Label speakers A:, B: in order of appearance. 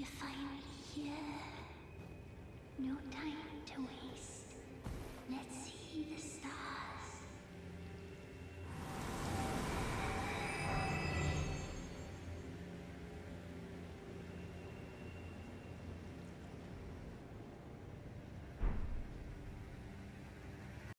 A: If I'm here. No time